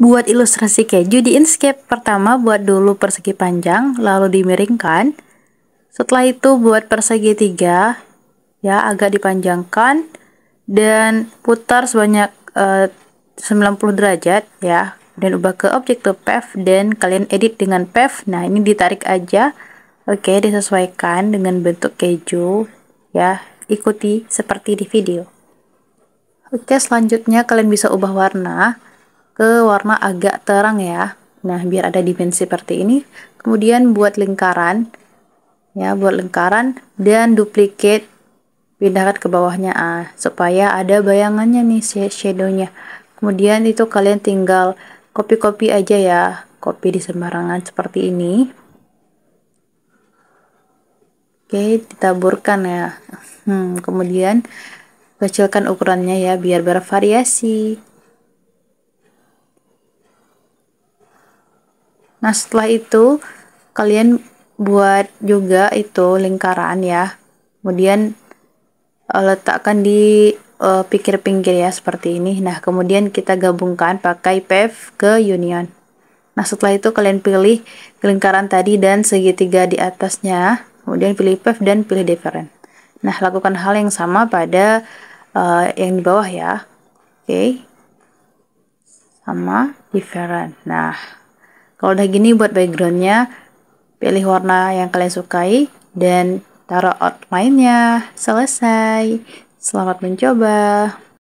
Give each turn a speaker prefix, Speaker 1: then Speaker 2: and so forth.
Speaker 1: Buat ilustrasi keju di Inkscape, pertama buat dulu persegi panjang, lalu dimiringkan. Setelah itu buat persegi tiga, ya agak dipanjangkan dan putar sebanyak eh, 90 derajat ya. Dan ubah ke objek to path dan kalian edit dengan path. Nah ini ditarik aja. Oke disesuaikan dengan bentuk keju ya. Ikuti seperti di video. Oke selanjutnya kalian bisa ubah warna ke warna agak terang ya. Nah biar ada dimensi seperti ini. Kemudian buat lingkaran ya buat lingkaran dan duplicate pindahkan ke bawahnya. Ah supaya ada bayangannya nih shadownya kemudian itu kalian tinggal copy-copy aja ya copy di sembarangan seperti ini. Oke ditaburkan ya. Hmm, kemudian kecilkan ukurannya ya biar bervariasi Nah, setelah itu kalian buat juga itu lingkaran ya. Kemudian uh, letakkan di uh, pinggir-pinggir ya seperti ini. Nah, kemudian kita gabungkan pakai pave ke union. Nah, setelah itu kalian pilih lingkaran tadi dan segitiga di atasnya. Kemudian pilih pave dan pilih different. Nah, lakukan hal yang sama pada uh, yang di bawah ya. Oke. Okay. Sama different. Nah, kalau udah gini buat backgroundnya, pilih warna yang kalian sukai dan taruh outline-nya. Selesai. Selamat mencoba.